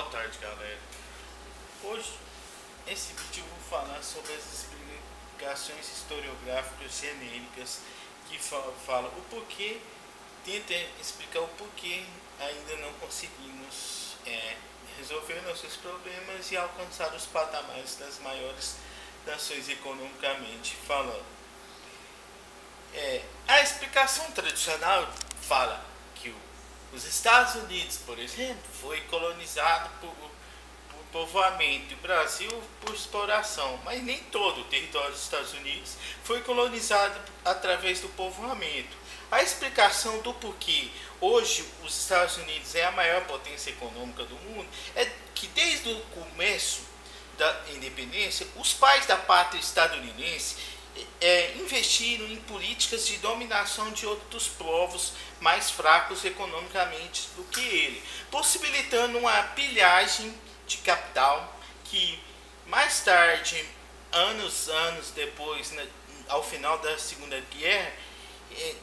Boa tarde, galera. Hoje, esse vídeo eu vou falar sobre as explicações historiográficas genéricas que falam o porquê, tenta explicar o porquê ainda não conseguimos é, resolver nossos problemas e alcançar os patamares das maiores nações economicamente falando. É, a explicação tradicional fala os Estados Unidos, por exemplo, foi colonizado por, por povoamento, o Brasil por exploração, mas nem todo o território dos Estados Unidos foi colonizado através do povoamento. A explicação do porquê hoje os Estados Unidos é a maior potência econômica do mundo é que desde o começo da independência, os pais da pátria estadunidense é, investiram em políticas de dominação de outros povos mais fracos economicamente do que ele, possibilitando uma pilhagem de capital que mais tarde, anos, anos depois, né, ao final da Segunda Guerra, é,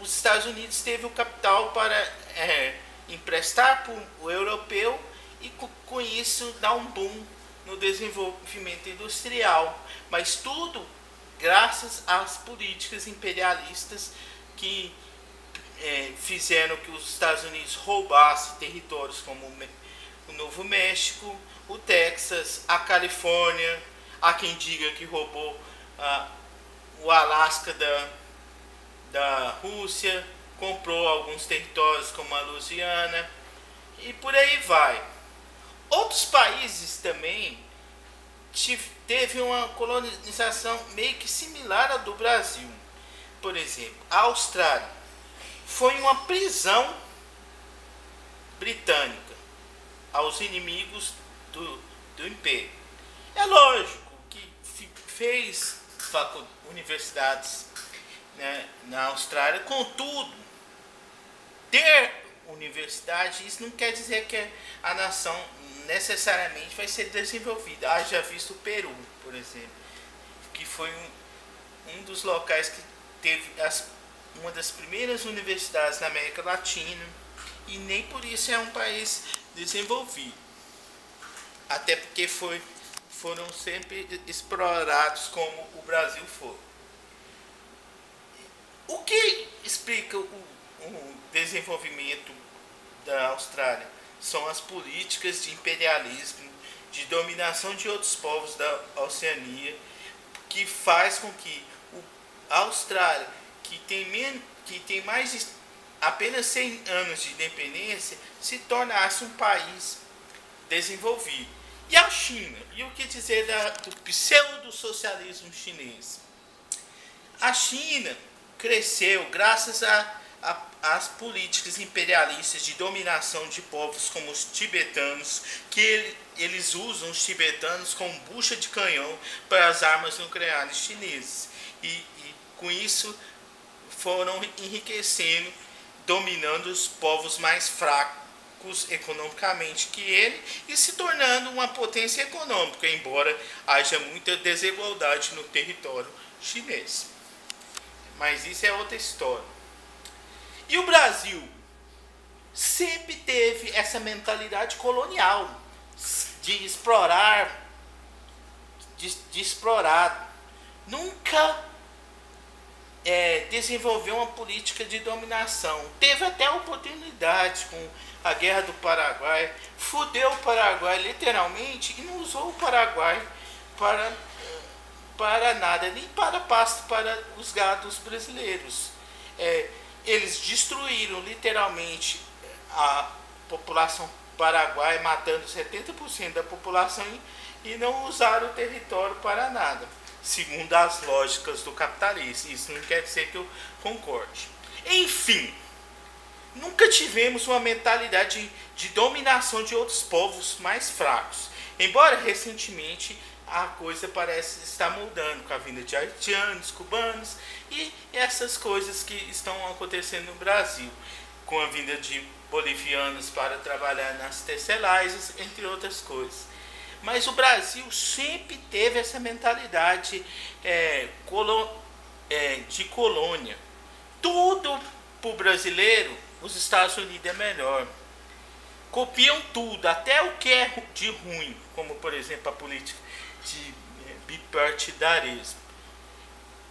os Estados Unidos teve o capital para é, emprestar para o europeu e com isso dar um boom no desenvolvimento industrial. Mas tudo graças às políticas imperialistas que é, fizeram que os Estados Unidos roubassem territórios como o Novo México, o Texas, a Califórnia, há quem diga que roubou ah, o Alasca da, da Rússia, comprou alguns territórios como a Louisiana e por aí vai. Outros países também teve uma colonização meio que similar à do Brasil. Por exemplo, a Austrália foi uma prisão britânica aos inimigos do, do Império. É lógico que fez universidades né, na Austrália, contudo, universidade, isso não quer dizer que a nação necessariamente vai ser desenvolvida. Haja visto o Peru, por exemplo, que foi um, um dos locais que teve as, uma das primeiras universidades na América Latina e nem por isso é um país desenvolvido. Até porque foi, foram sempre explorados como o Brasil foi. O que explica o, o desenvolvimento da Austrália? são as políticas de imperialismo, de dominação de outros povos da Oceania, que faz com que a Austrália, que tem, menos, que tem mais de apenas 100 anos de independência, se tornasse um país desenvolvido. E a China? E o que dizer da, do pseudo-socialismo chinês? A China cresceu graças a a, as políticas imperialistas de dominação de povos como os tibetanos, que ele, eles usam os tibetanos como bucha de canhão para as armas nucleares chinesas. E, e com isso foram enriquecendo, dominando os povos mais fracos economicamente que ele e se tornando uma potência econômica, embora haja muita desigualdade no território chinês. Mas isso é outra história. E o Brasil sempre teve essa mentalidade colonial de explorar, de, de explorar. Nunca é, desenvolveu uma política de dominação. Teve até oportunidade com a Guerra do Paraguai, fudeu o Paraguai literalmente e não usou o Paraguai para, para nada, nem para pasto para os gados brasileiros. É, eles destruíram literalmente a população paraguaia, matando 70% da população e não usaram o território para nada, segundo as lógicas do capitalismo. Isso não quer dizer que eu concorde. Enfim, nunca tivemos uma mentalidade de, de dominação de outros povos mais fracos. Embora recentemente a coisa parece estar mudando com a vinda de haitianos, cubanos e essas coisas que estão acontecendo no Brasil, com a vinda de bolivianos para trabalhar nas tecelagem, entre outras coisas. Mas o Brasil sempre teve essa mentalidade é, colo, é, de colônia. Tudo para o brasileiro, os Estados Unidos é melhor. copiam tudo, até o que é de ruim, como por exemplo a política de é, bipartidarismo.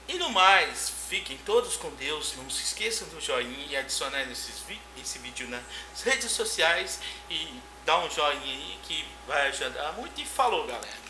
E no mais, fiquem todos com Deus, não se esqueçam do joinha e adicionar esse vídeo nas redes sociais e dá um joinha aí que vai ajudar muito. E falou, galera!